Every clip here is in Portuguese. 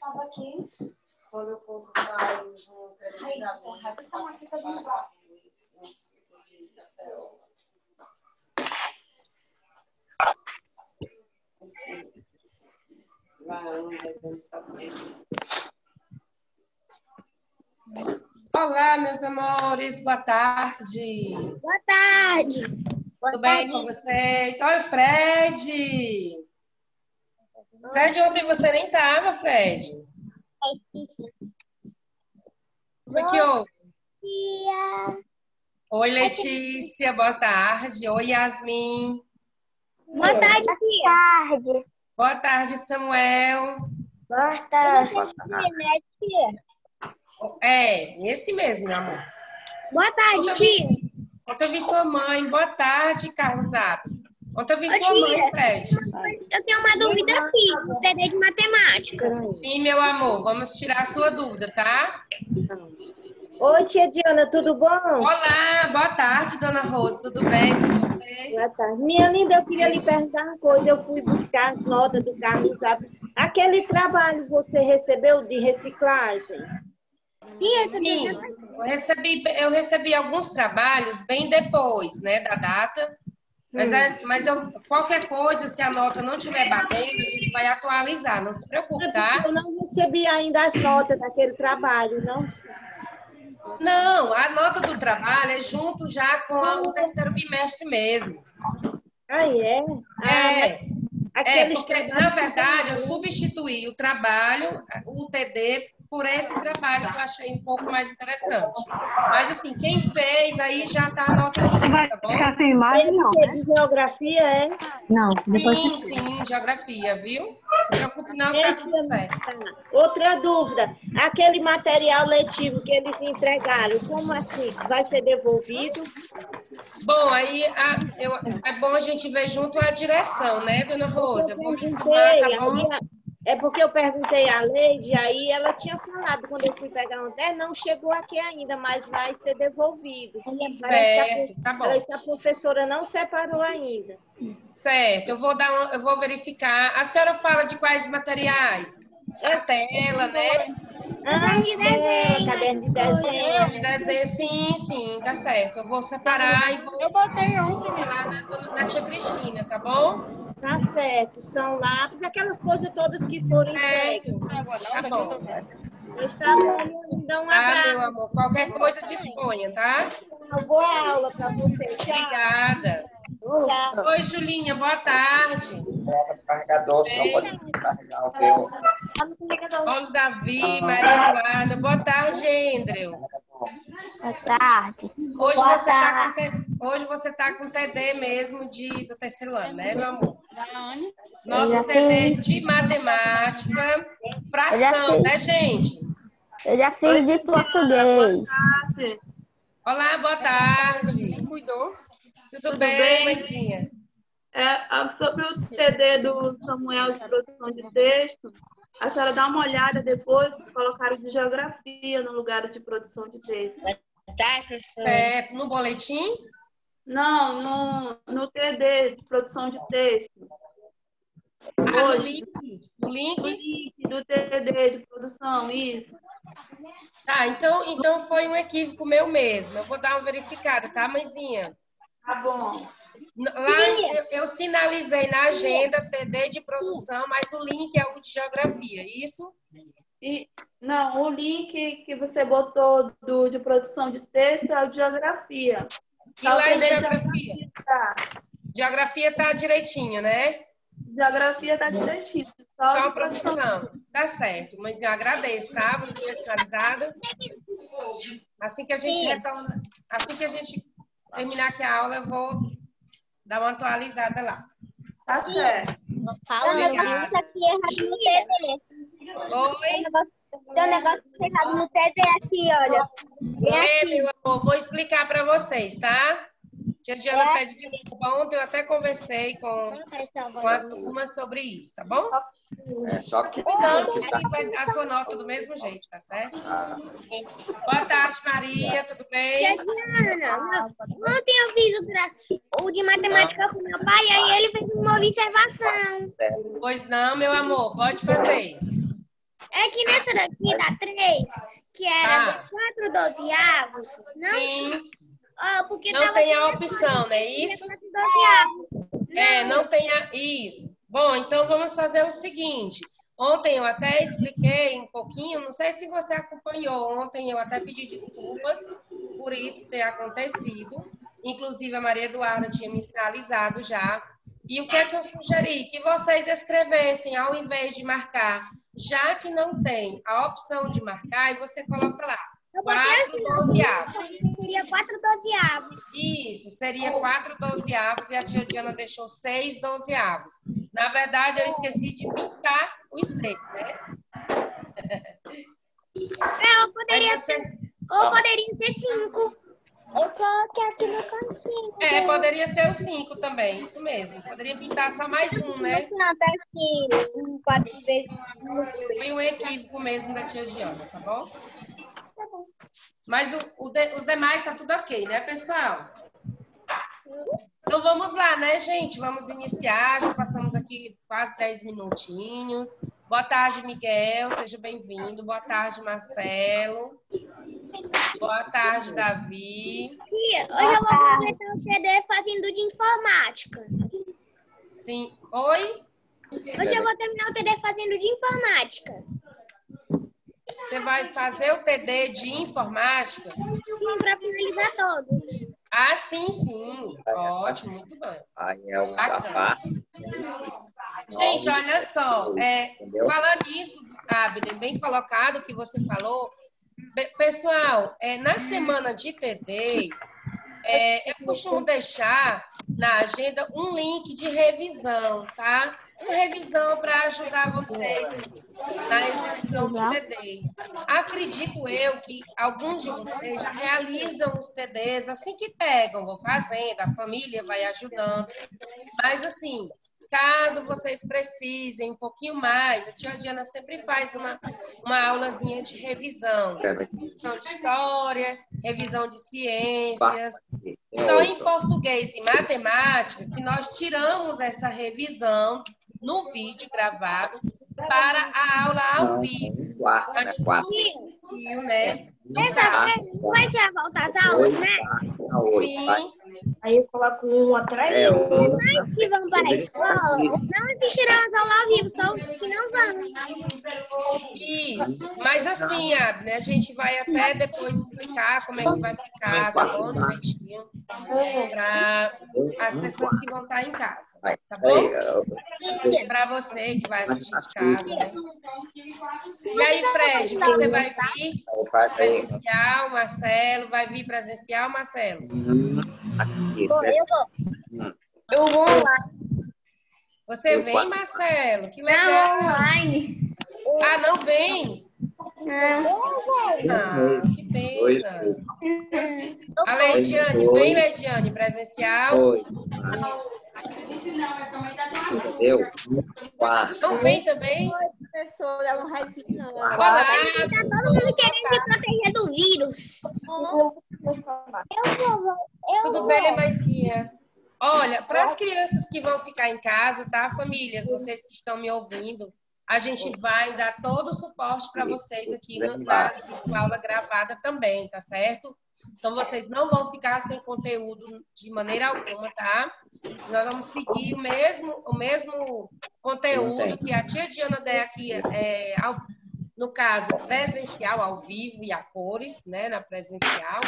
Tava aqui. Quando junto, ele dá Olá, meus amores, boa tarde. Boa tarde. Tudo bem com vocês? Olha o Fred. Fred, ontem você nem estava, Fred. O que, que houve? Tia. Oi, Letícia, boa tarde. Oi, Yasmin. Boa tarde, tia. tarde. Boa tarde, Samuel. Boa tarde. Né, tia? É, esse mesmo, meu amor. Boa tarde, tia. Ontem eu vi sua mãe. Boa tarde, Carlos Zap. Ontem eu vi Ô, sua mãe, tia. Fred. Eu tenho uma dúvida aqui, TD de matemática. Sim, meu amor, vamos tirar a sua dúvida, tá? Oi, tia Diana, tudo bom? Olá, boa tarde, dona Rosa. Tudo bem com vocês? Boa tarde. Minha linda, eu queria lhe perguntar uma coisa. Eu fui buscar as notas do Carlos Zap. Aquele trabalho você recebeu de reciclagem? Sim, Sim, eu recebi, eu recebi alguns trabalhos bem depois, né, da data. Mas, é, mas eu, qualquer coisa, se a nota não estiver batendo, a gente vai atualizar, não se preocupe, tá? Eu não recebi ainda as notas daquele trabalho, não. Não, a nota do trabalho é junto já com o terceiro bimestre mesmo. É? Ah, É, é aqueles porque, na verdade, eu substituí o trabalho, o TD, por esse trabalho que eu achei um pouco mais interessante. Mas, assim, quem fez, aí já tá a nota Vai tá bom? ficar sem imagem, não, né? de geografia, é? Não, depois Sim, sim, geografia, viu? Não se preocupe não, tá tudo certo. Outra dúvida. Aquele material letivo que eles entregaram, como assim? Vai ser devolvido? Bom, aí a- eu- é bom a gente ver junto a direção, né, dona Rosa? Eu vou me informar, tá bom? É porque eu perguntei a Leide, aí ela tinha falado, quando eu fui pegar um dela, não chegou aqui ainda, mas vai ser devolvido. A Certo, tá bom. Parece que a professora não separou ainda. Certo, eu vou dar uma- eu vou verificar. A senhora fala de quais materiais? A tela, né? Ah, de desenho, caderno de De desenho. desenho, sim, sim, tá certo. Eu vou separar e vou Eu botei ontem. lá na, na tia Cristina, tá bom? Tá certo, são lápis, aquelas coisas todas que foram Certo. entregues. Água não, Tá bom. eu tô vendo. Está bom, dá um Tá, meu abraço. amor. Qualquer coisa disponha, tá? Boa aula para você. Tchau. Obrigada. Tchau. Oi, Julinha, boa tarde. carregador, senão pode descarregar o teu. Olha o Davi, Maria Eduarda. Boa tarde, Andrew. Boa tarde. Hoje Boa você, tá com Hoje você tá com TD mesmo de, do terceiro ano, né, meu amor? Nosso TD de matemática, fração, né, gente? Eu já fiz de português. Olá, boa tarde. Cuidou. Tudo, Tudo bem, mãezinha? É, ah, sobre o TD do Samuel de produção de texto, a senhora dá uma olhada depois, que colocaram de geografia no lugar de produção de texto. Tá, professor. É, no boletim? Não, no, no TD de produção de texto. Ah, no Hoje, link. No o link? link do TD de produção, isso. Tá, então, então foi um equívoco meu mesmo. Eu vou dar uma verificada, tá, mãezinha? Tá bom. Lá eu, eu sinalizei na agenda TD de produção, mas o link é o de geografia, isso? E, não, o link que você botou do, de produção de texto é o de geografia. E Tá, lá em TD de geografia? Geografia tá direitinho, né? Geografia tá direitinho. Só Só a produção. produção. Tá certo, mas eu agradeço, tá? Você ter sinalizado. Assim que a gente retorna, assim que a gente terminar aqui a aula, eu vou dar uma atualizada lá. Tá certo. Obrigada. Isso aqui é errado no. Oi? Tem um negócio errado no TD aqui, olha. É aqui. meu amor, vou explicar para vocês, tá? Tia Diana pede desculpa. Ontem eu até conversei com, com a turma sobre isso, tá bom? É só que. Não, que vai dar a sua nota do mesmo jeito, tá certo? Ah, Boa tarde, Maria, tudo bem? Tia Diana, ontem eu fiz o, gra- o de matemática com meu pai, aí ele fez uma observação. Pois não, meu amor, pode fazer. É que nessa daqui da 3, que era Ah. de 4 dozeavos, não tinha. Sim, Ah, porque não tem a opção, não é isso? 4 dozeavos. É, não tem a... isso. Bom, então vamos fazer o seguinte. Ontem eu até expliquei um pouquinho, não sei se você acompanhou. Ontem eu até pedi desculpas por isso ter acontecido. Inclusive a Maria Eduarda tinha me sinalizado já. E o que é que eu sugeri? Que vocês escrevessem, ao invés de marcar, já que não tem a opção de marcar, e você coloca lá, Eu quatro assim, dozeavos. seria 4 dozeavos. Isso, seria quatro dozeavos e a tia Diana deixou seis dozeavos. Na verdade, eu esqueci de pintar os seis, né? Ou poderia, você- ou poderia ser 5. Eu coloquei aqui no cantinho. É, poderia ser os cinco também, isso mesmo. Poderia pintar só mais um, né? Não, tá aqui. Um 4 vezes. Foi um equívoco mesmo da tia Diana, tá bom? Mas o- o de- os demais tá tudo ok, né, pessoal? Então vamos lá, né, gente? Vamos iniciar. Já passamos aqui quase 10 minutinhos. Boa tarde, Miguel. Seja bem-vindo. Boa tarde, Marcelo. Boa tarde, Davi. Tia, hoje eu vou completar o CD fazendo de informática. Sim. Oi? Hoje eu vou terminar o TD fazendo de informática. Você vai fazer o TD de informática? Sim, para finalizar todos. Ah, sim, sim. Ótimo, muito bem. aí é Bacana. Gente, olha só, é, falando nisso, Abner, bem colocado o que você falou. Pessoal, é, na semana de TD, é, eu costumo deixar na agenda um link de revisão, tá? Uma revisão para ajudar vocês na execução do TD. Acredito eu que alguns de vocês já realizam os TDs assim que pegam, vão fazendo, a família vai ajudando. Mas assim, caso vocês precisem um pouquinho mais, a tia Diana sempre faz uma, uma aulazinha de revisão. Revisão de história, revisão de ciências. Então, em português e matemática, que nós tiramos essa revisão no vídeo gravado para a aula ao vivo. Quatro, A né? viu, né? Essa vez vai ser a volta às aulas, né? Sim, Aí eu coloco um atrás É, do outro. um, Os que vão para a escola não assistirão às aulas ao vivo, só os que não vão. isso. Mas assim, Abner, a gente vai até depois explicar como é que vai ficar, tá bom? Direitinho. Para as pessoas que vão estar em casa, tá bom? Para você que vai assistir de casa, né? E aí, Fred, você vai vir faço aí. presencial, Marcelo? Vai vir presencial, Marcelo? Aqui, Vou, né? eu vou. Hum. Eu vou lá. Você Eu vem, faço. Marcelo? Que Não, legal. online. Ah, não vem? Não. Ah, que pena. A Leidiane, vem, Leidiane, presencial. oito, entendeu? Quatro. Não vem também? Professora, ela não vai vir, não. Ela Olá. Tá todo mundo querendo se proteger do vírus. Eu vou. Eu Tudo vou. bem, Maisinha? Olha, para as crianças que vão ficar em casa, tá, famílias, vocês que estão me ouvindo, a gente vai dar todo o suporte para vocês aqui no, na aula gravada também, tá certo? Então, vocês não vão ficar sem conteúdo de maneira alguma, tá? Nós vamos seguir o mesmo, o mesmo conteúdo que a tia Diana der aqui, é, ao- no caso, presencial, ao vivo e a cores, né, na presencial.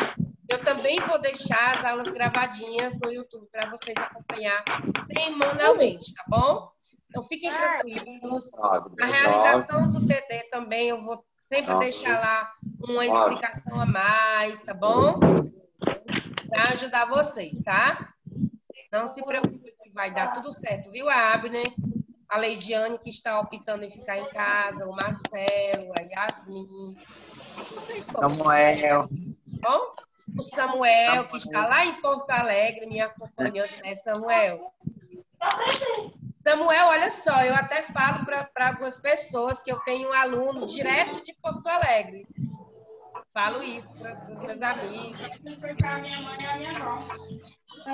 Eu também vou deixar as aulas gravadinhas no YouTube para vocês acompanhar semanalmente, tá bom? Então, fiquem tranquilos. Nove, A realização do TD também eu vou sempre Nove. deixar lá uma explicação a mais, tá bom? Para ajudar vocês, tá? Não se preocupe que vai dar tudo certo, viu, Abner? A Leidiane que está optando em ficar em casa, o Marcelo, a Yasmin. Vocês todos, Samuel, tá bom? O Samuel, que está lá em Porto Alegre, me acompanhando, né, Samuel? Samuel, olha só, eu até falo para algumas pessoas que eu tenho um aluno direto de Porto Alegre. Falo isso para os meus amigos.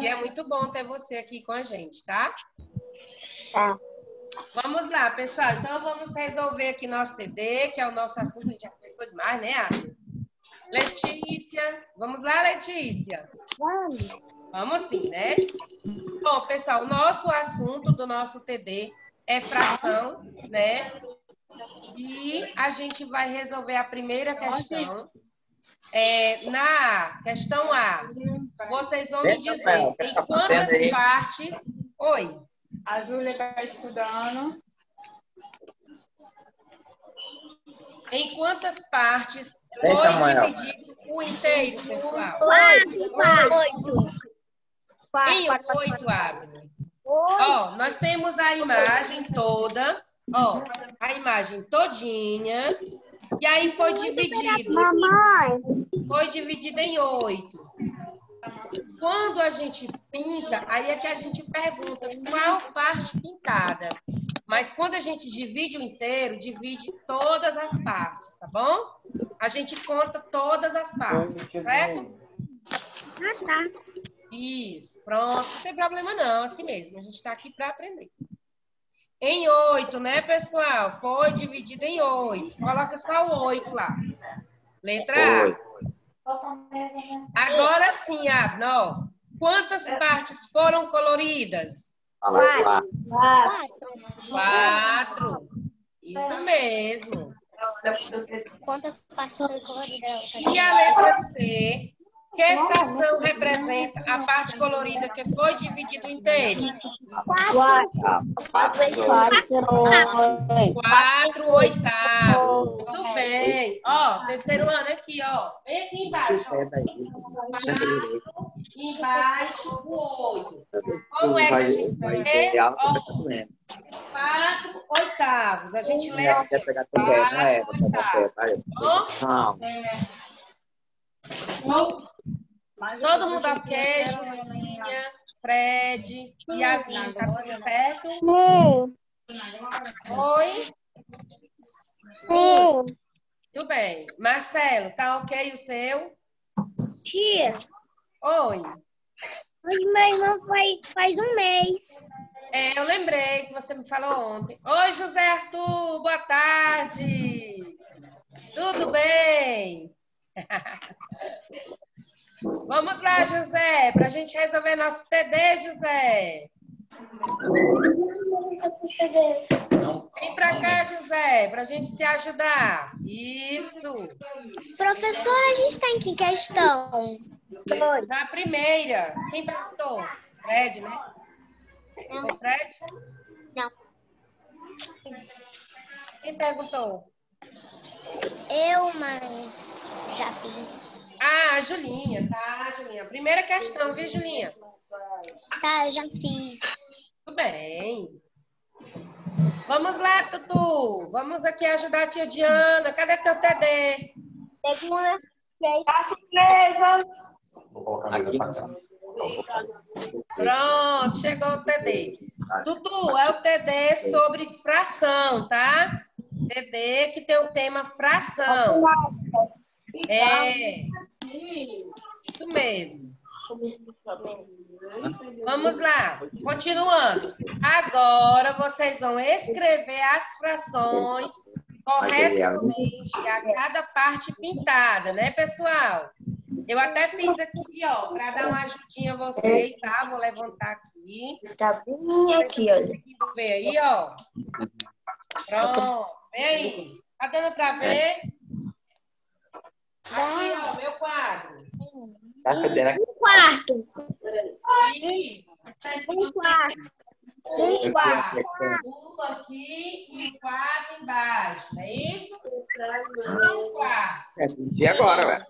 E é muito bom ter você aqui com a gente, tá? Tá. Vamos lá, pessoal. Então, vamos resolver aqui nosso TD, que é o nosso assunto. A gente já começou demais, né, Ana? Letícia. Vamos lá, Letícia? Vamos. Vamos sim, né? Bom, pessoal, o nosso assunto do nosso TD é fração, né? E a gente vai resolver a primeira questão. É, na questão A, vocês vão me dizer em quantas partes. Oi. A Júlia está estudando. Em quantas partes Foi dividido o inteiro, pessoal? Quatro, quatro. Em oito, Abner. Ó, nós temos a imagem toda, ó, a imagem todinha, e aí foi dividido, Mamãe. foi dividido em oito. Quando a gente pinta, aí é que a gente pergunta qual parte pintada. Mas quando a gente divide o inteiro, divide todas as partes, tá bom? A gente conta todas as partes, certo? Ah, tá. Isso, pronto. Não tem problema não, assim mesmo. A gente está aqui para aprender. Em oito, né, pessoal? Foi dividido em oito. Coloca só o oito lá. Letra. A. Agora sim, ó. Quantas partes foram coloridas? Lá. Quatro. Isso mesmo. Quantas partes colorida? E a letra C? Que fração representa a parte colorida que foi dividido inteiro? Quatro oitavos. Muito bem. Ó, terceiro ano aqui, ó. Vem aqui embaixo. Quatro, embaixo o oito. Como é que a gente que Ó, tá. Quatro oitavos. A gente Não, assim. quer pegar pé, não é? Não. Todo mundo ok? Julinha, Fred, Yasmin, tá tudo certo? Oi? Tudo bem. Marcelo, tá ok o seu? Tia, Oi. hoje meu irmão foi, faz um mês. É, eu lembrei que você me falou ontem. Oi, José Arthur, boa tarde. Tudo bem? Vamos lá, José, para a gente resolver nosso TD, José. Vem para cá, José, para a gente se ajudar. Isso. Professora, a gente tá em que questão? Na primeira, quem perguntou? Fred, né? Foi Fred? Não. Quem perguntou? Eu, mas já fiz. Ah, a Julinha, tá, Julinha. Primeira questão, viu, Julinha? Tá, eu já fiz. Tudo bem. Vamos lá, Tutu. Vamos aqui ajudar a tia Diana. Cadê teu TD? Segunda, três. Aqui. Pronto, chegou o TD. Tutu, é o TD sobre fração, tá? TD que tem o tema fração. É. Isso mesmo. Vamos lá, continuando. Agora vocês vão escrever as frações correspondentes a cada parte pintada, né, pessoal? Eu até fiz aqui, ó, para dar uma ajudinha a vocês, tá? Vou levantar aqui. Está bem aqui, olha. Conseguindo ver aí, ó. Pronto, vem aí. Tá dando para ver? Aqui, ó, meu quadro. Tá fedendo aqui. Quarto. Aqui. Um quarto. Um quarto. Um aqui e um quarto embaixo, não é isso? Um quarto. É, E agora, velho?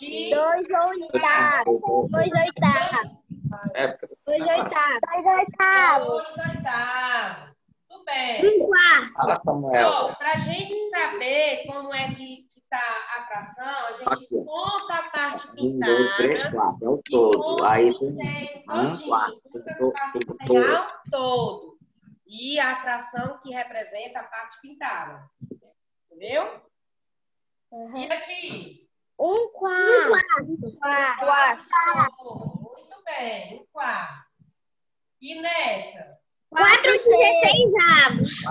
Dois oitavos. Dois oitavos. É, Dois oitavos. Dois oitavos. dois oitavos. Tudo bem. Um quarto. Fala, Samuel. Ó, pra gente saber como é que, que pintar a fração, a gente Aqui. conta a parte Um, dois, três, pintada quatro. É o todo. Aí tem um, todo, tem ao todo. E a fração que representa a parte pintada. Entendeu? E aqui? Um quarto. Muito bem, um quarto. E nessa? Quatro e dezesseis avos.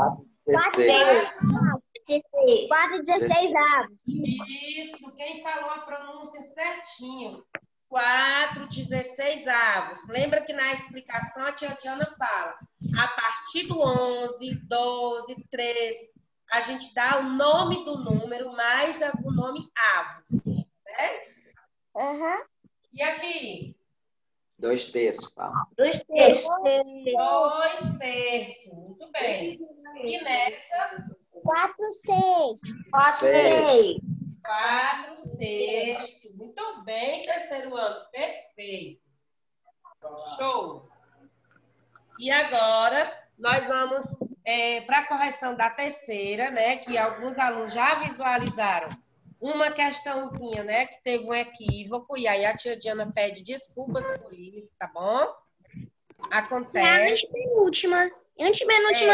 Quatro, terceiro. Quatro e dezesseis avos. Isso, quem falou a pronúncia certinho. 4, 16 avos. Lembra que na explicação a tia Diana fala, a partir do 11, 12, 13, a gente dá o nome do número mais o nome avos. Né? Aham. E aqui? Dois terços. Fala. Dois terços. Dois terços. Muito bem. E nessa? Quatro, seis. Seis. Quatro sexto. Muito bem, terceiro ano. Perfeito. Show. E agora nós vamos para a correção da terceira, né? Que alguns alunos já visualizaram uma questãozinha, né? Que teve um equívoco, e aí a tia Diana pede desculpas por isso, tá bom? É a Acontece. antepenúltima.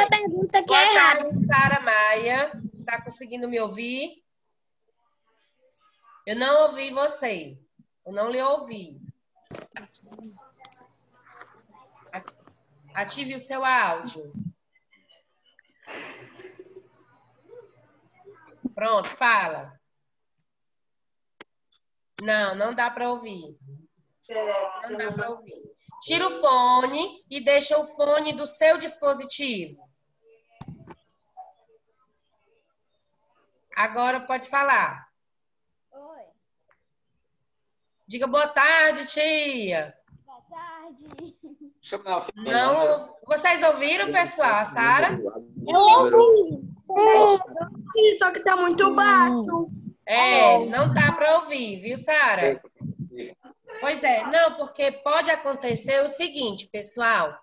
É. pergunta que Boa é errada. tarde, Sara Maia. Está conseguindo me ouvir? Eu não ouvi você. Eu não lhe ouvi. Ative o seu áudio. Pronto, fala. Não, não dá para ouvir. Não dá para ouvir. Tira o fone e deixa o fone do seu dispositivo. Agora pode falar. Oi, Diga boa tarde, tia. boa tarde. Não, vocês ouviram, pessoal, Sara? Número- Só que tá muito baixo. É, não dá para ouvir, viu, Sara? Pois é, não, porque pode acontecer o seguinte, pessoal.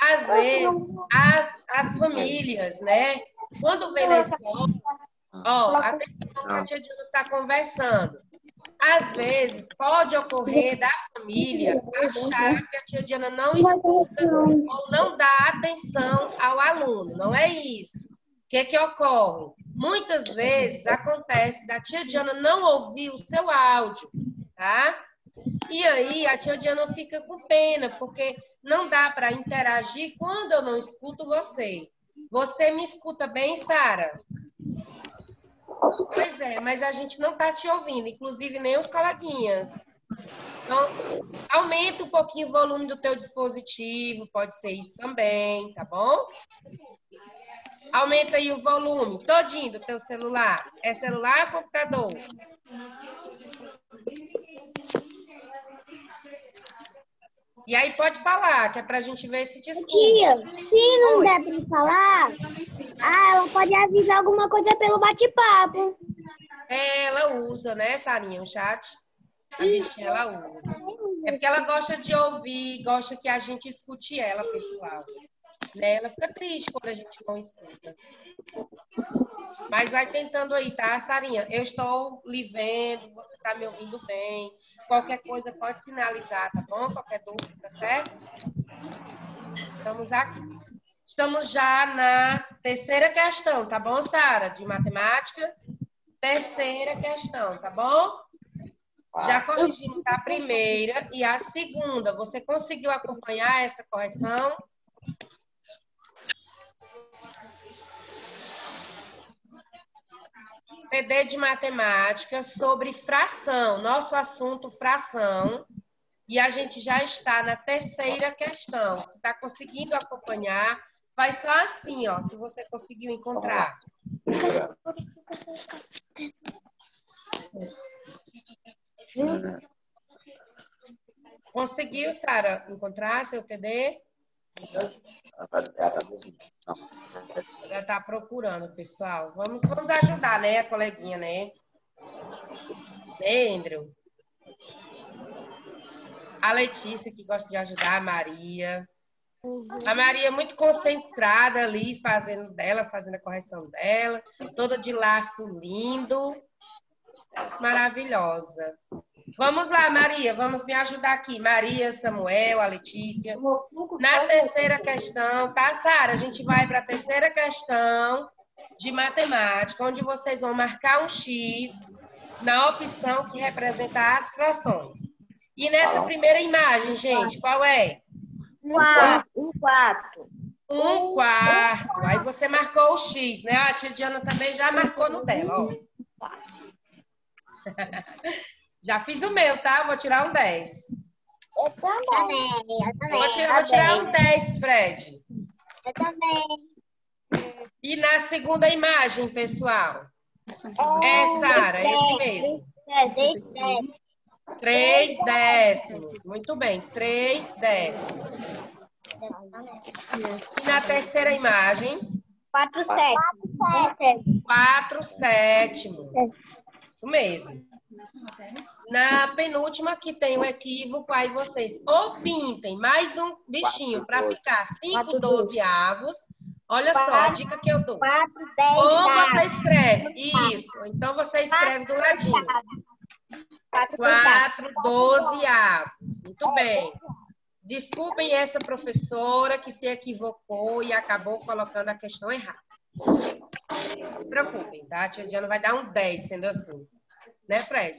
Às vezes, as, as famílias, né? Quando vem na escola, ó, atenção que a tia Diana está conversando. Às vezes, pode ocorrer da família achar que a tia Diana não escuta ou não dá atenção ao aluno. Não é isso. O que, que ocorre? Muitas vezes acontece da tia Diana não ouvir o seu áudio, tá? E aí a tia Diana fica com pena, porque não dá para interagir quando eu não escuto você. Você me escuta bem, Sara? Pois é, mas a gente não tá te ouvindo, inclusive nem os coleguinhas. Então, aumenta um pouquinho o volume do teu dispositivo, pode ser isso também, tá bom? Aumenta aí o volume todinho do teu celular. É celular ou computador? E aí pode falar, que é pra gente ver se desculpa. Tia, se não Oi. der pra falar, ah, ela pode avisar alguma coisa pelo bate-papo. Ela usa, né, Sarinha, o chat? A bichinha, ela usa. É porque ela gosta de ouvir, gosta que a gente escute ela, pessoal. Né? Ela fica triste quando a gente não escuta. Mas vai tentando aí, tá, Sarinha? Eu estou lhe vendo, você está me ouvindo bem. Qualquer coisa pode sinalizar, tá bom? Qualquer dúvida, tá certo? Estamos aqui. Estamos já na terceira questão, tá bom, Sara? De matemática. Terceira questão, tá bom? Já corrigimos a primeira e a segunda. Você conseguiu acompanhar essa correção? CD de matemática sobre fração, nosso assunto fração. E a gente já está na terceira questão. Se está conseguindo acompanhar, faz só assim, ó, se você conseguiu encontrar. Conseguiu, Sara, encontrar seu TD? Ela tá- tá está procurando, pessoal. Vamos, vamos ajudar, né, coleguinha, né? Né, Andrew? A Letícia, que gosta de ajudar a Maria. A Maria é muito concentrada ali, fazendo dela, fazendo a correção dela. Toda de laço lindo. Maravilhosa. Vamos lá, Maria, vamos me ajudar aqui. Maria, Samuel, a Letícia. Na terceira questão, tá, Sara? A gente vai para a terceira questão de matemática, onde vocês vão marcar um X na opção que representa as frações. E nessa primeira imagem, gente, qual é? Um quarto. Um quarto. Aí você marcou o X, né? A tia Diana também já marcou no dela, ó. Já fiz o meu, tá? Vou tirar um 10. Eu também. Eu também. Vou tirar, vou tirar um 10, Fred. Eu também. E na segunda imagem, pessoal? É, Sara, esse mesmo. Três, dez. Três décimos. Muito bem, três décimos. E na terceira imagem? Quatro, sete. Quatro sétimos. Isso mesmo. Na penúltima, que tem o equívoco, aí vocês ou pintem mais um bichinho para ficar cinco dozeavos. Olha só, a dica que eu dou. Quatro, dez. Ou você escreve, isso. Então você escreve do ladinho. Quatro, Quatro dozeavos. Muito bem. Desculpem essa professora que se equivocou e acabou colocando a questão errada. Não se preocupem, tá? A tia Diana vai dar um 10 sendo assim. Né, Fred?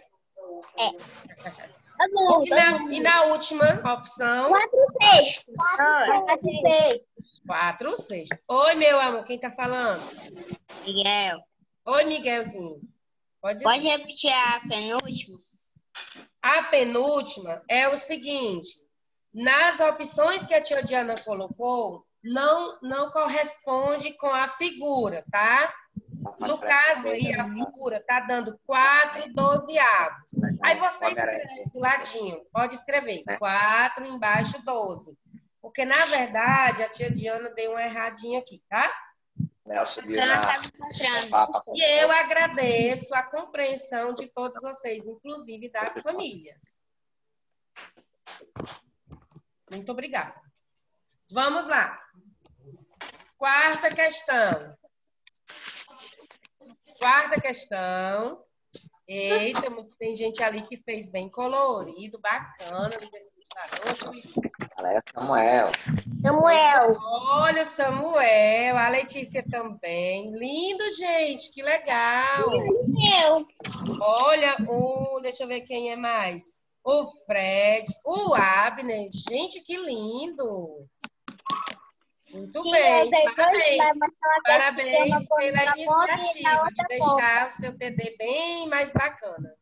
Bom, E na, e na última opção, Quatro sextos. Quatro sextos. quatro sextos. Oi, meu amor, quem tá falando? Miguel, Oi, Miguelzinho. Pode pode repetir a penúltima? A penúltima é o seguinte: nas opções que a tia Diana colocou, não, não corresponde com a figura, tá? No caso aí, a figura tá dando 4 dozeavos. Aí você escreve do ladinho, pode escrever 4 embaixo 12. Porque, na verdade, a tia Diana deu uma erradinha aqui, tá? E eu agradeço a compreensão de todos vocês, inclusive das famílias. Muito obrigada. Vamos lá. Quarta questão. Quarta questão. Eita, tem gente ali que fez bem colorido, bacana. Ela é Samuel. Samuel. Olha, o Samuel, a Letícia também. Lindo, gente, que legal. Eu. Olha, o, deixa eu ver quem é mais. O Fred, o Abner. Gente, que lindo. Muito Sim, bem, dois, parabéns. Parabéns que pela iniciativa de deixar o seu TD bem mais bacana.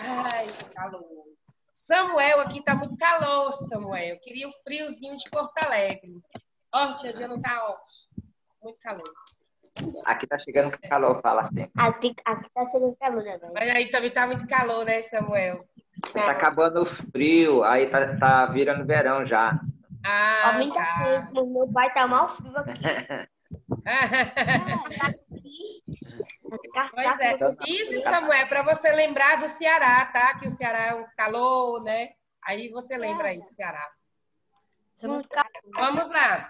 Ai, que calor. Samuel, aqui tá muito calor, Samuel. Eu queria o friozinho de Porto Alegre. Ó, tia Diana tá ó, muito calor. Aqui tá chegando calor, fala assim. Aqui, aqui tá sendo calor também. Mas aí também tá muito calor, né, Samuel? Tá acabando o frio, aí tá, tá virando verão já. Ah, Aumenta tá. muito. Meu pai tá mal frio aqui. Pois é. Isso, Samuel, para você lembrar do Ceará, tá? Que o Ceará é um calor, né? Aí você lembra aí do Ceará. Vamos lá.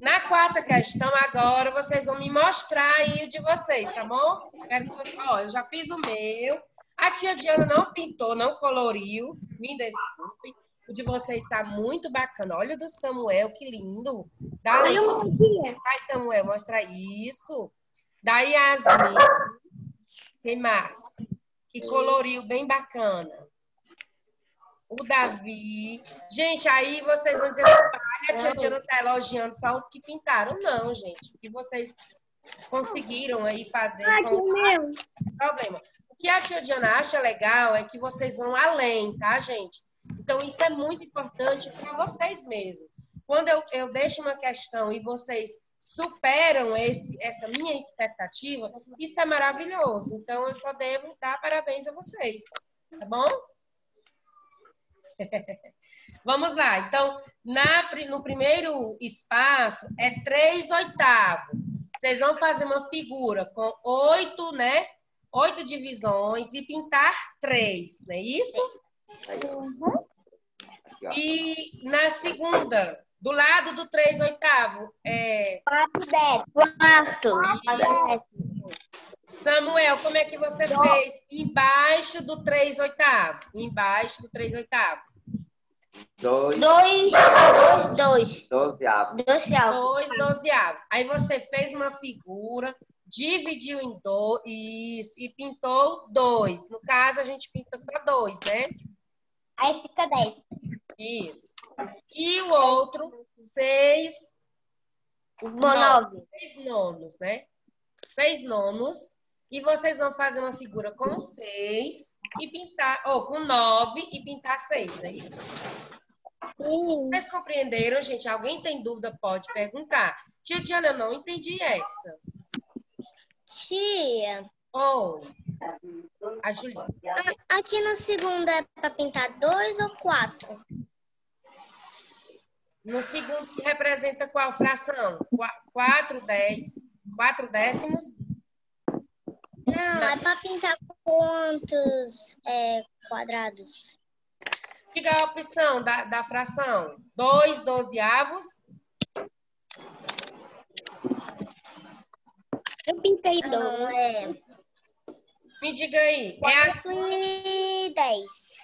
Na quarta questão, agora vocês vão me mostrar aí o de vocês, tá bom? Quero que vocês... Ó, eu já fiz o meu. A tia Diana não pintou, não coloriu. Me desculpem. O de vocês está muito bacana. Olha o do Samuel, que lindo. Da Letícia. Vai, Samuel, mostra isso. Da Yasmin. Quem mais? Que coloriu bem bacana. O Davi. Gente, aí vocês vão dizer, olha, a tia Diana tá elogiando só os que pintaram. Não, gente. O que vocês conseguiram aí fazer Ah, com meu. problema. O que a tia Diana acha legal é que vocês vão além, tá, gente? Então, isso é muito importante para vocês mesmos. Quando eu, eu deixo uma questão e vocês superam esse, essa minha expectativa, isso é maravilhoso. Então, eu só devo dar parabéns a vocês. Tá bom? Vamos lá. Então, na, no primeiro espaço é 3 oitavos. Vocês vão fazer uma figura com oito, né? Oito divisões e pintar três, não é isso? Ó. E na segunda, do lado do 3 oitavo, é Quatro décimos. Quatro. Isso. Samuel, como é que você fez? Embaixo do 3 oitavo. Embaixo do 3 oitavo. Dois, Dois, dois, dois. dozeavos. Aí você fez uma figura, dividiu em dois isso, e pintou dois. No caso, a gente pinta só dois, né? Aí fica dez. Isso. E o outro, seis, nove. seis nonos, né? Seis nonos. E vocês vão fazer uma figura com seis e pintar, ou com nove e pintar seis, não é isso? Vocês compreenderam, gente? Alguém tem dúvida, pode perguntar. Tia Diana, eu não entendi essa. Tia, Oi. A aqui no segundo é pra pintar dois ou quatro? No segundo, que representa qual fração? Qua- Quatro, dez. Quatro décimos? Não, é pra pintar quantos é, quadrados? Diga a opção da, da fração. Dois dozeavos. Eu pintei Não, dois. é Me diga aí. É a Quatro e dez.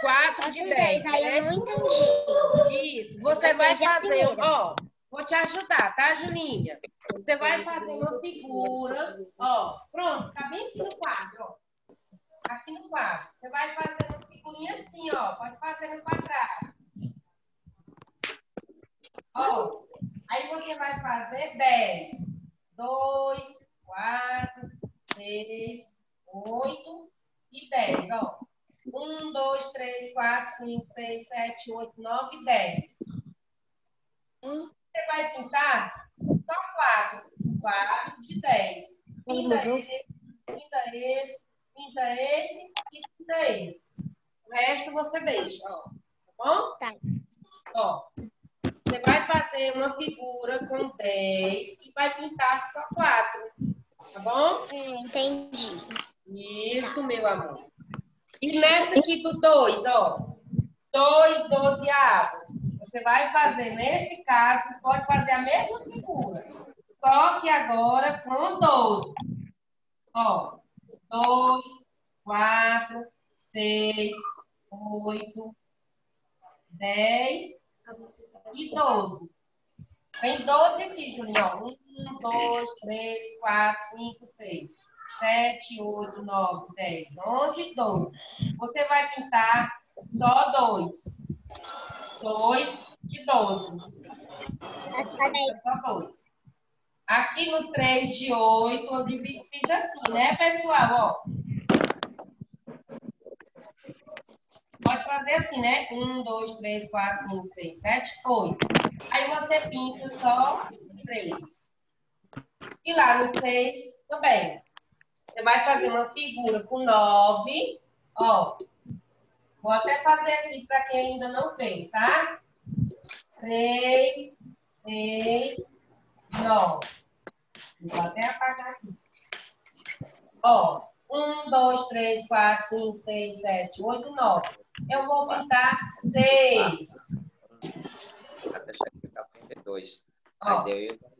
quatro de Quatro e dez, dez, aí né? eu não entendi. Isso. Você Eu vai fazer, ó. Vou te ajudar, tá, Julinha? Você vai fazer uma figura, ó. Pronto, tá bem aqui no quadro, ó. Aqui no quadro. Você vai fazer uma figurinha assim, ó. Pode fazer no quadrado. Ó. Aí você vai fazer 10. 2, 4, 6, 8 e 10, ó. 1, 2, 3, 4, 5, 6, 7, 8, 9, 10. Você vai pintar só 4. 4 de 10. Pinta esse, pinta esse, pinta esse e pinta esse. O resto você deixa, ó. Tá bom? Tá. Ó. Você vai fazer uma figura com 10 e vai pintar só 4. Tá bom? Hum, entendi. Isso, meu amor. E nessa aqui do 2, ó. 2 dozeavos. Você vai fazer, nesse caso, pode fazer a mesma figura. Só que agora com 12. Ó. 2, 4, 6, 8, 10 e 12. Tem 12 aqui, Julião. 1, 2, 3, 4, 5, 6. 7, 8, 9, 10, 11, 12. Você vai pintar só dois. Dois de 12. É só dois. Aqui no 3 de 8, eu fiz assim, né, pessoal? Ó. Pode fazer assim, né? 1, 2, 3, 4, 5, 6, 7, 8. Aí você pinta só 3. E lá no 6 também. Você vai fazer uma figura com 9. Ó. Vou até fazer aqui para quem ainda não fez, tá? 3, 6, 9. Vou até apagar aqui. Ó. 1, 2, 3, 4, 5, 6, 7, 8, 9. Eu vou pintar 6. Deixa aqui ficar 32. Ó.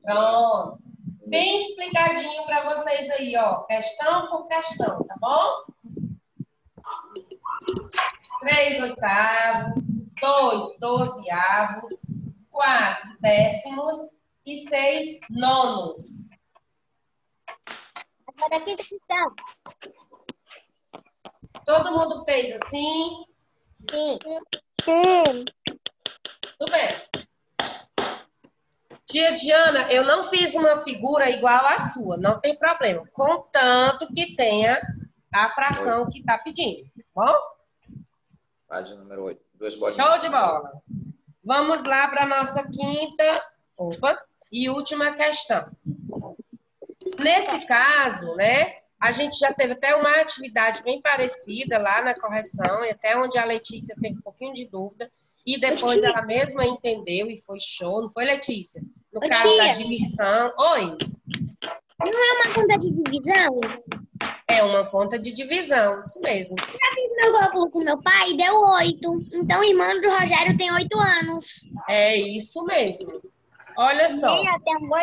Pronto. Bem explicadinho para vocês aí, ó. Questão por questão, tá bom? 3 oitavos, 2 dozeavos, 4 décimos e 6 nonos. Agora aqui tá. Todo mundo fez assim? Sim. Sim. Tudo bem. Tia Diana, eu não fiz uma figura igual à sua, não tem problema. Contanto que tenha a fração que está pedindo, tá bom? Página número 8. Duas bolinhas. Show de bola. Vamos lá para a nossa quinta opa, e última questão. Nesse caso, né, a gente já teve até uma atividade bem parecida lá na correção, e até onde a Letícia teve um pouquinho de dúvida, e depois ela mesma entendeu e foi show, não foi, Letícia? No Ô, caso da tia. divisão. Oi, Não é uma conta de divisão? é uma conta de divisão, isso mesmo. Meu cálculo com meu pai deu oito. Então o irmão do Rogério tem oito anos. É isso mesmo. Olha só.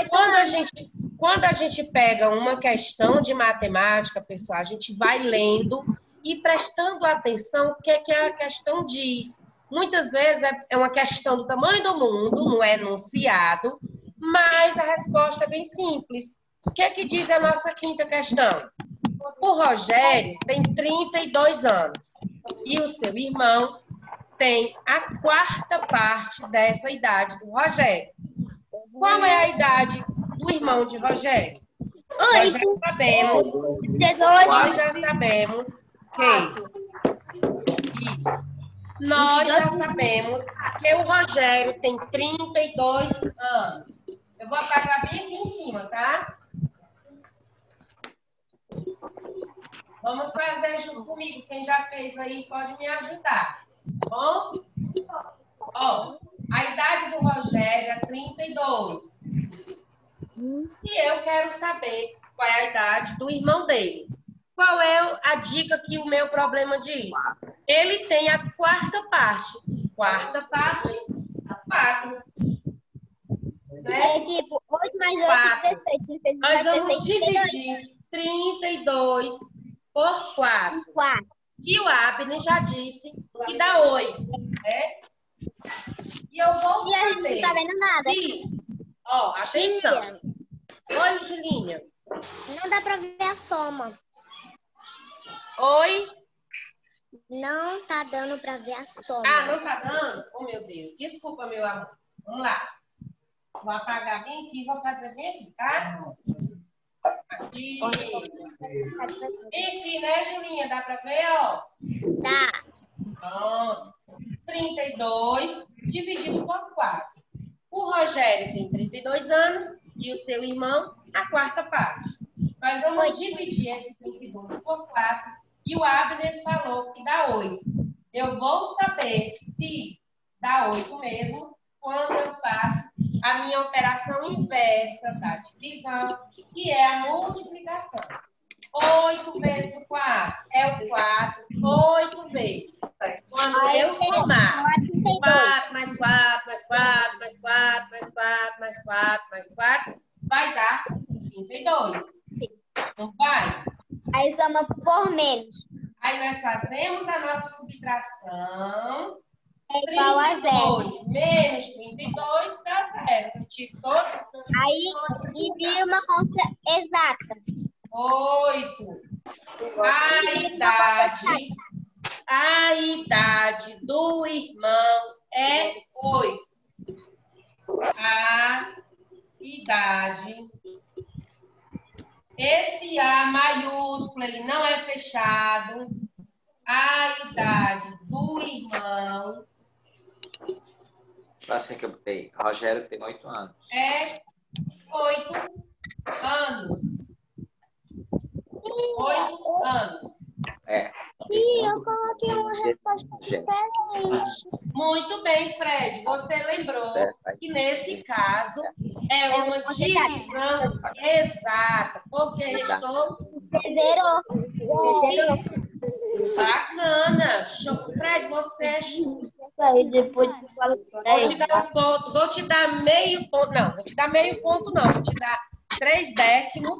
Quando a gente, quando a gente pega uma questão de matemática, pessoal, a gente vai lendo e prestando atenção o que, é que a questão diz. Muitas vezes é- é uma questão do tamanho do mundo, não é enunciado, mas a resposta é bem simples. O que é que diz a nossa quinta questão? O Rogério tem 32 anos e o seu irmão tem a quarta parte dessa idade do Rogério. Qual é a idade do irmão de Rogério? Nós já sabemos, nós já sabemos que isso. Nós já sabemos que o Rogério tem 32 anos. Eu vou apagar bem aqui em cima, tá? Vamos fazer junto comigo. Quem já fez aí pode me ajudar. Tá bom? Ó, a idade do Rogério é 32. E eu quero saber qual é a idade do irmão dele. Qual é a dica que o meu problema diz? Ele tem a quarta parte. Quarta parte, quatro. Né? É tipo, 8 mais 8, Quatro. 16. Nós vamos dividir 32 por 4. 4. que o Abner já disse que dá 8, né? E eu vou E a gente não tá vendo nada. se... Ó, atenção. Oi, Julinha. Não dá pra ver a soma. Oi. Não tá dando pra ver a soma. Ah, não tá dando? Oh, meu Deus. Desculpa, meu amor. Vamos lá. Vou apagar bem aqui, vou fazer bem aqui, tá? Aqui. Bem aqui, né, Julinha? Dá pra ver, ó? Tá. Pronto. 32 dividido por 4. O Rogério tem 32 anos e o seu irmão a quarta parte. Nós vamos dividir esse 32 por 4 e o Abner falou que dá 8. Eu vou saber se dá 8 mesmo quando eu faço a minha operação inversa da divisão, que é a multiplicação. 8 vezes o 4 é o 4, 8 vezes. Quando eu somar 4 mais 4, mais 4, mais 4, mais 4, mais 4, mais 4, vai dar 32. Não vai? Aí soma por menos. Aí nós fazemos a nossa subtração. É igual a zero. 32 menos 32 dá zero. Eu tiro todos os meus Aí, e vira uma conta exata. 8. A idade, a idade do irmão é 8. A idade. Esse A maiúsculo, ele não é fechado. A idade do irmão Assim que eu botei. Rogério tem oito anos. é 8 anos. 8 anos. É. Ih, eu coloquei uma resposta diferente. Muito bem, Fred. Você lembrou é, que nesse caso é uma divisão exata, porque restou Você zerou. Bacana. Show. Fred, você é. Aí depois tu fala Vou te dar um ponto, vou te dar meio ponto. Não, vou te dar meio ponto, não. Vou te dar três décimos.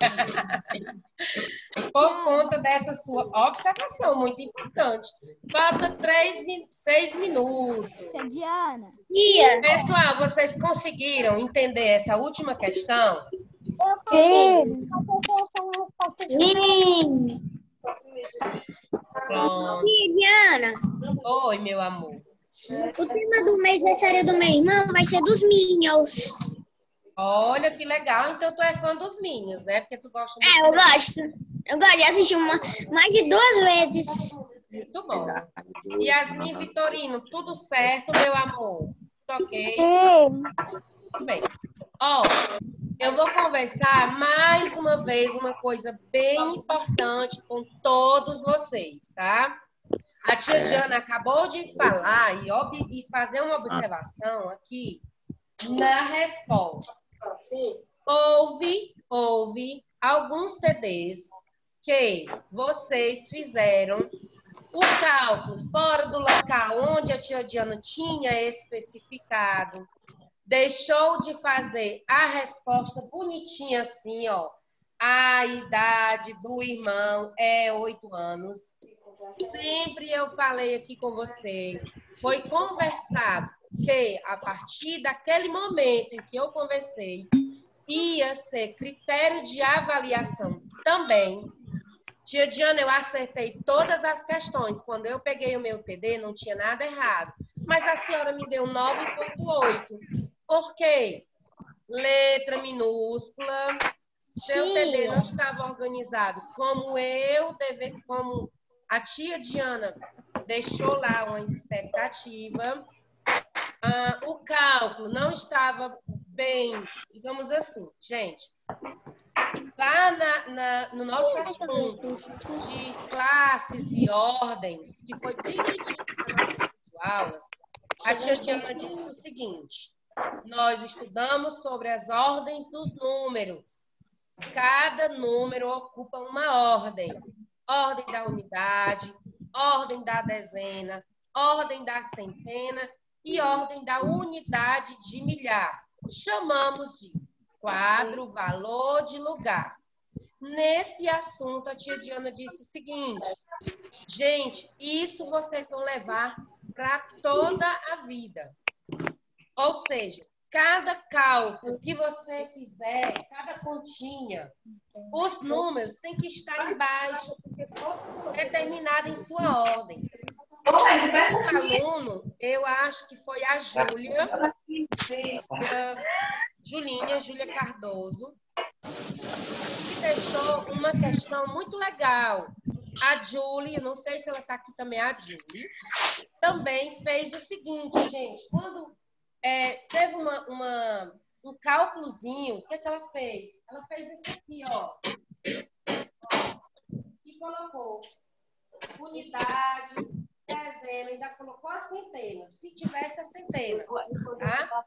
Por conta dessa sua observação, muito importante. Falta três, seis minutos. Diana. Tia. Pessoal, vocês conseguiram entender essa última questão? Sim. Pronto. Tia Diana. Oi, meu amor. O tema do mês aniversário do meu irmão vai ser dos Minions. Olha que legal. Então tu é fã dos Minions, né? Porque tu gosta É, eu gosto. Eu gosto de assistir uma, mais de duas vezes. Muito bom. Yasmin Vitorino, tudo certo, meu amor? Tudo ok? Tudo bem. Ó, eu vou conversar mais uma vez uma coisa bem importante com todos vocês, tá? A tia Diana acabou de falar e, ob- e fazer uma observação aqui na resposta. Houve, houve alguns TDs que vocês fizeram o cálculo fora do local onde a tia Diana tinha especificado. deixou de fazer a resposta bonitinha assim, ó. A idade do irmão é oito anos. Sempre eu falei aqui com vocês, foi conversado que a partir daquele momento em que eu conversei, ia ser critério de avaliação também. Tia Diana, eu acertei todas as questões. Quando eu peguei o meu TD, não tinha nada errado. Mas a senhora me deu 9,8. Por quê? Letra minúscula. Seu. TD não estava organizado como eu deve, como a tia Diana deixou lá uma expectativa. Ah, o cálculo não estava bem, digamos assim, gente. Lá na- na- no nosso assunto de classes e ordens, que foi bem no início aulas, a tia Diana disse o seguinte: nós estudamos sobre as ordens dos números. Cada número ocupa uma ordem. Ordem da unidade, ordem da dezena, ordem da centena e ordem da unidade de milhar. Chamamos de quadro, valor de lugar. Nesse assunto, a tia Diana disse o seguinte: gente, isso vocês vão levar para toda a vida. Ou seja, cada cálculo que você fizer, cada continha, os números têm que estar embaixo, determinado em sua ordem. Um aluno, eu acho que foi a Júlia, Julinha, Júlia Cardoso, que deixou uma questão muito legal. A Julie, não sei se ela está aqui também, a Julie, também fez o seguinte, gente, quando é, teve uma, uma- um cálculozinho, o que, que ela fez? Ela fez isso aqui, ó. Colocou unidade, dezena, ainda colocou a centena, se tivesse a centena, tá?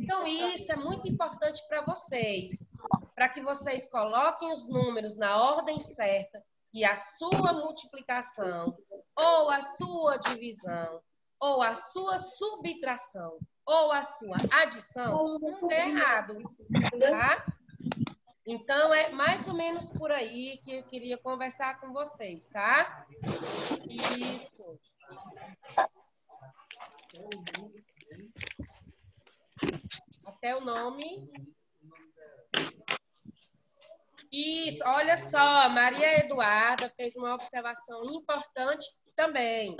Então, isso é muito importante para vocês, para que vocês coloquem os números na ordem certa e a sua multiplicação, ou a sua divisão, ou a sua subtração, ou a sua adição, não dê errado, tá? Então, é mais ou menos por aí que eu queria conversar com vocês, tá? Isso. Até o nome. Isso, olha só, Maria Eduarda fez uma observação importante também.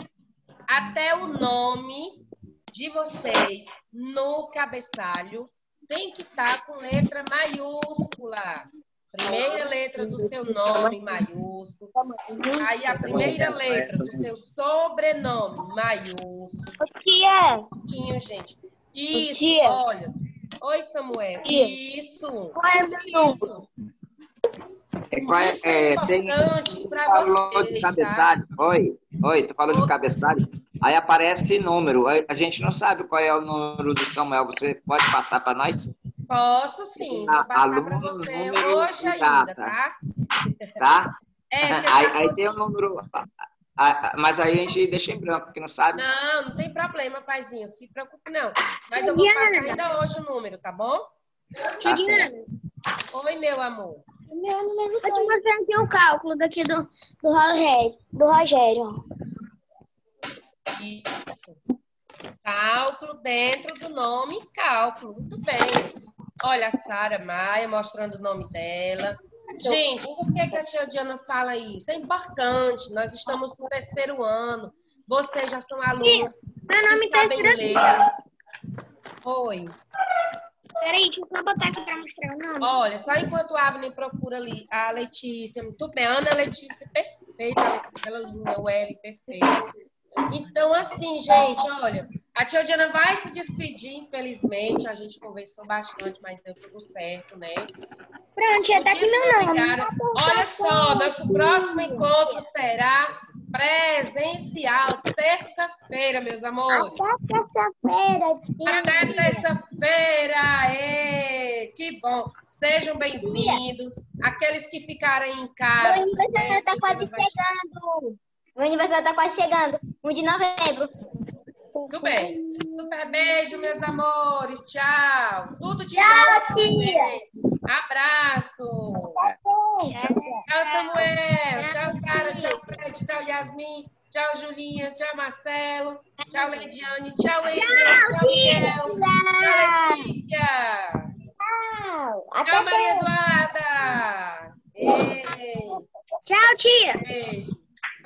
Até o nome de vocês no cabeçalho tem que estar com letra maiúscula. Primeira letra do seu nome, maiúsculo. Aí a primeira letra do seu sobrenome, maiúsculo. Tia, Tinho, gente. Isso, Tia. olha. Oi, Samuel. Tia. Isso. qual é o? Isso. É, qual é- Isso é é, importante para falou de vocês, tá? Oi, oi, tu falou de cabeçalho. Aí aparece número. A- gente não sabe qual é o número do Samuel. Você pode passar para nós, Posso sim, vou Ah, passar aluno, para você número hoje ainda, tá? tá? É, aí, já aí tô- tem o número. ah, ah, Mas aí a gente deixa em branco, porque não sabe. Não, não tem problema, paizinho, se preocupe não. Mas eu vou passar ainda hoje o número, tá bom? Tá Oi, meu amor. vou te mostrar aqui o cálculo daqui do, do Rogério. Do Rogério. Isso. Cálculo dentro do nome cálculo. Muito bem. Olha a Sara Maia mostrando o nome dela. Gente, por que, que a tia Diana fala isso? É importante. Nós estamos no terceiro ano. Vocês já são alunos Meu nome tá escrito. ler. Oi. Peraí, deixa eu só botar aqui pra mostrar o nome. Olha, só enquanto o Abner procura ali a Letícia, muito bem. Ana Letícia, perfeita, a Letícia, ela linda, o L, perfeito. Então, assim, gente, olha, a tia Diana vai se despedir, infelizmente. A gente conversou bastante, mas deu tudo certo, né? Pronto, já tá aqui meu Muitíssimo nome. obrigada. Olha só, nosso próximo encontro será presencial, terça-feira, meus amores. Até terça-feira, tia. Até terça-feira! Que bom! Sejam bem-vindos. Aqueles que ficarem em casa. Meu aniversário tá quase chegando. Meu aniversário tá quase chegando. 1 de novembro. Tudo bem. Super beijo, meus amores. Tchau. Tudo de Tchau, bom pra tia. Abraço. Tchau, Samuel. Tchau, Sara. Tchau, Fred. Tchau, Yasmin. Tchau, Julinha. Tchau, Marcelo. Tchau, Leidiane. Tchau, Heitor. Tchau, Miguel. Tchau, Letícia. Tchau. Tchau, Maria Eduarda. Ei, Tchau, tia. beijo.